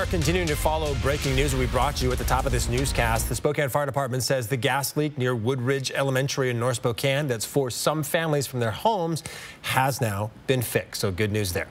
are continuing to follow breaking news we brought you at the top of this newscast. The Spokane Fire Department says the gas leak near Woodridge Elementary in North Spokane that's forced some families from their homes has now been fixed. So good news there.